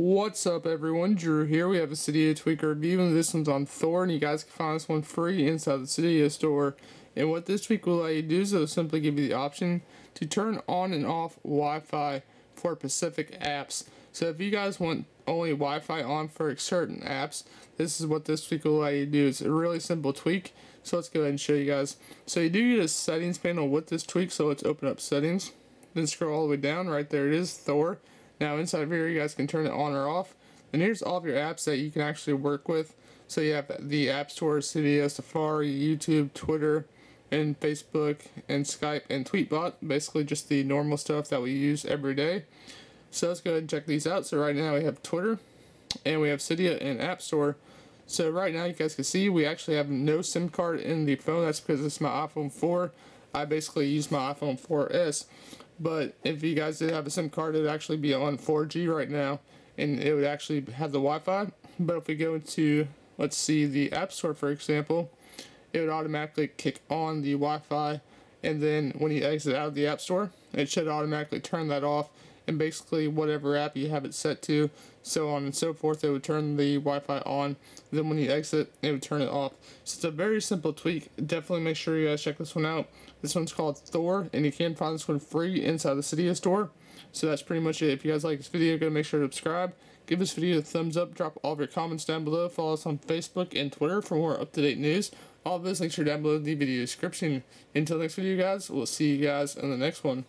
What's up everyone, Drew here. We have a Cydia Tweaker review and this one's on Thor and you guys can find this one free inside the Cydia store. And what this tweak will allow you to do is it'll simply give you the option to turn on and off Wi-Fi for specific apps. So if you guys want only Wi-Fi on for certain apps, this is what this tweak will allow you to do. It's a really simple tweak. So let's go ahead and show you guys. So you do get a settings panel with this tweak, so let's open up settings. Then scroll all the way down, right there it is, Thor. Now inside of here you guys can turn it on or off. And here's all of your apps that you can actually work with. So you have the App Store, Cydia, Safari, YouTube, Twitter, and Facebook, and Skype, and Tweetbot. Basically just the normal stuff that we use every day. So let's go ahead and check these out. So right now we have Twitter, and we have Cydia and App Store. So right now you guys can see we actually have no SIM card in the phone. That's because it's my iPhone 4. I basically use my iPhone 4S. But if you guys did have a SIM card, it would actually be on 4G right now, and it would actually have the Wi-Fi. But if we go into, let's see, the App Store, for example, it would automatically kick on the Wi-Fi, and then when you exit out of the App Store, it should automatically turn that off, and basically whatever app you have it set to, so on and so forth, it would turn the Wi-Fi on. Then when you exit, it would turn it off. So it's a very simple tweak. Definitely make sure you guys check this one out. This one's called Thor, and you can find this one free inside the Cydia store. So that's pretty much it. If you guys like this video, go make sure to subscribe. Give this video a thumbs up. Drop all of your comments down below. Follow us on Facebook and Twitter for more up-to-date news. All of those links are down below in the video description. Until next video, guys, we'll see you guys in the next one.